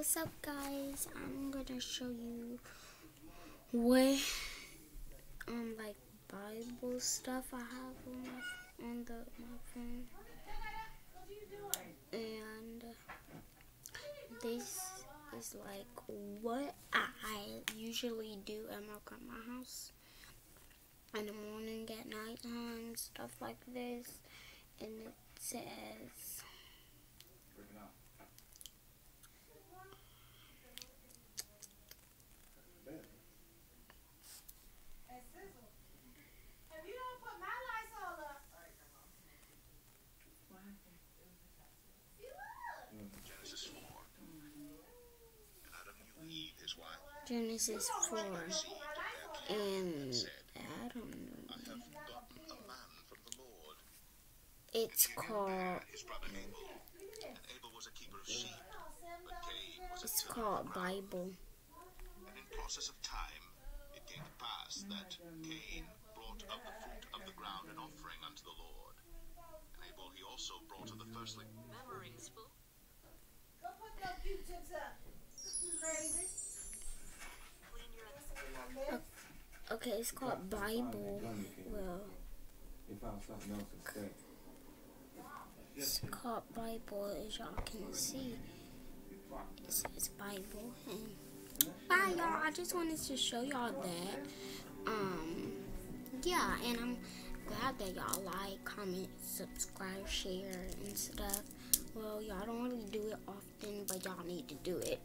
what's up guys? I'm gonna show you what um like bible stuff i have on my on the my phone. And this is like what i usually do at my grandma's house in the morning at night time stuff like this. And it says Genesis 4 and I don't know. I have gotten a man from the Lord. It's called His brother Abel. And Abel was a keeper of sheep, but Cain was a it's called. Bible. And in process of time, it came to pass that Cain brought of the fruit of the ground an offering unto the Lord. And Abel he also brought of the firstling. Memories full. Okay, it's called Bible. Well, it's called Bible as y'all can see. It says Bible. And bye y'all. I just wanted to show y'all that. Um yeah, and I'm glad that y'all like, comment, subscribe, share and stuff. Well, y'all don't really do it often, but y'all need to do it.